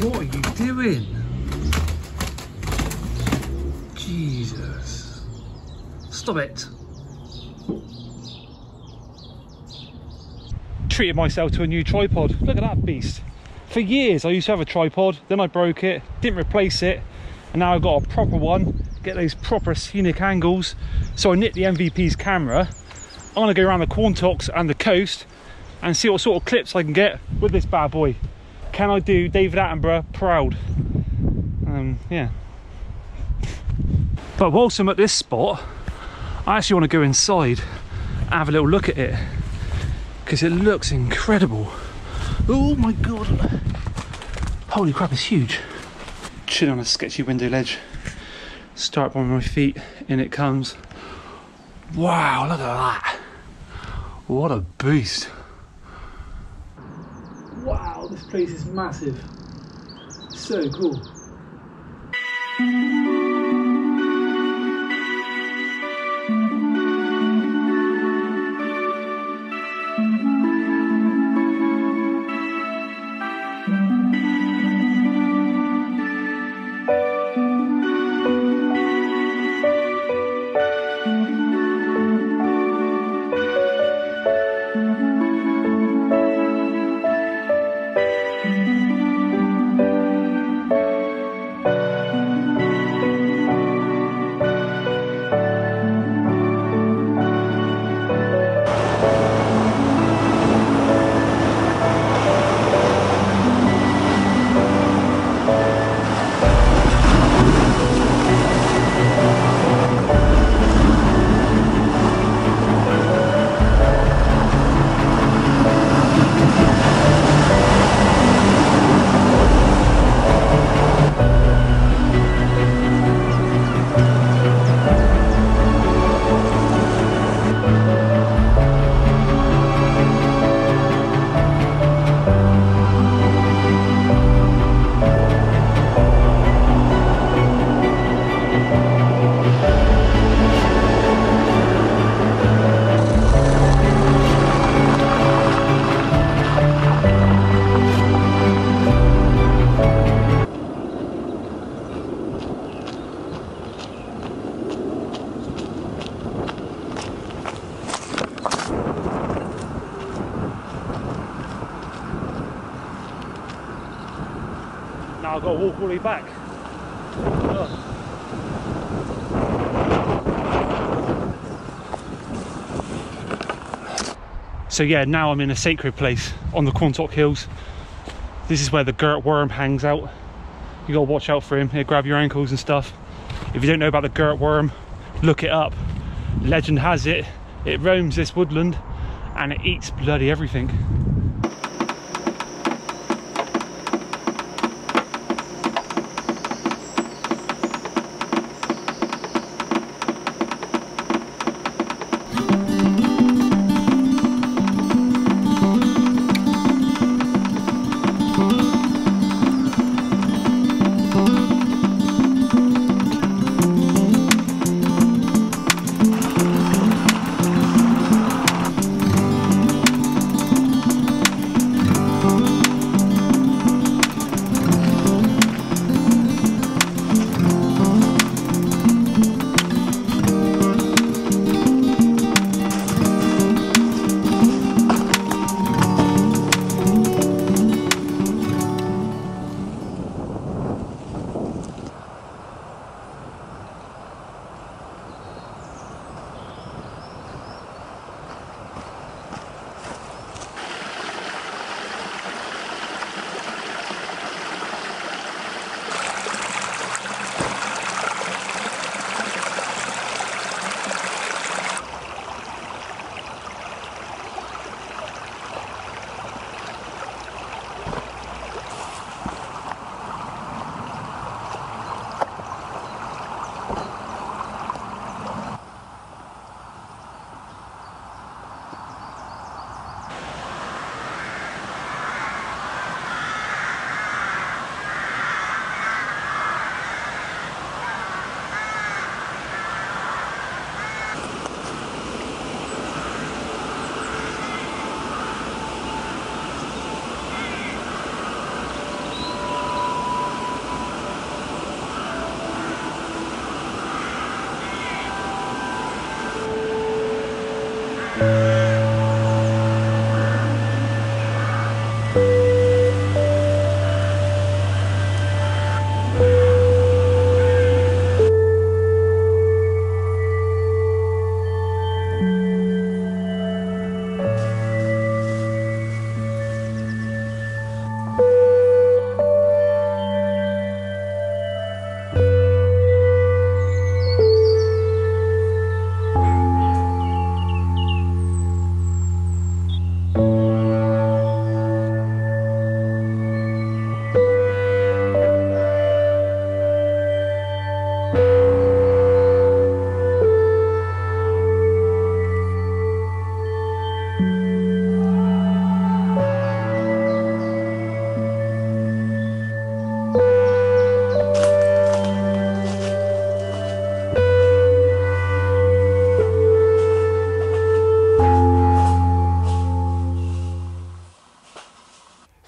What are you doing? Jesus. Stop it. Treated myself to a new tripod. Look at that beast. For years I used to have a tripod, then I broke it, didn't replace it, and now I've got a proper one, get those proper scenic angles. So I nicked the MVP's camera. I'm gonna go around the Quantocks and the coast and see what sort of clips I can get with this bad boy. Can I do David Attenborough proud? Um, yeah. But whilst I'm at this spot, I actually want to go inside and have a little look at it because it looks incredible. Oh my god! Holy crap, it's huge. Chilling on a sketchy window ledge. Start on my feet, in it comes. Wow, look at that! What a beast! This place is massive. So cool. Now I've got to walk all the way back. So yeah, now I'm in a sacred place on the Quantock Hills. This is where the girt worm hangs out. You gotta watch out for him. He'll grab your ankles and stuff. If you don't know about the girt worm, look it up. Legend has it, it roams this woodland and it eats bloody everything.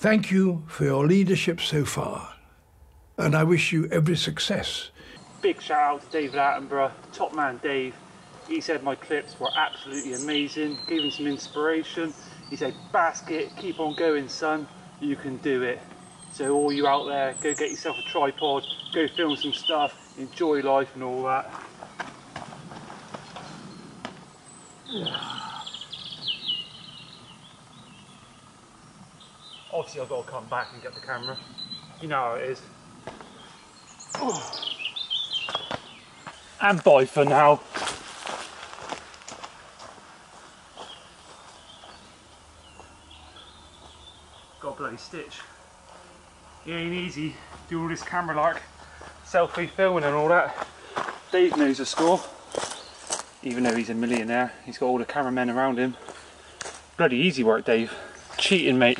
Thank you for your leadership so far, and I wish you every success. Big shout out to David Attenborough, top man Dave. He said my clips were absolutely amazing, gave him some inspiration. He said, Baskett, keep on going son, you can do it. So all you out there, go get yourself a tripod, go film some stuff, enjoy life and all that. Obviously I've got to come back and get the camera. You know how it is. And bye for now. Got a bloody stitch. It ain't easy Do all this camera lark, selfie filming and all that. Dave knows the score. Even though he's a millionaire, he's got all the cameramen around him. Bloody easy work, Dave. Cheating, mate.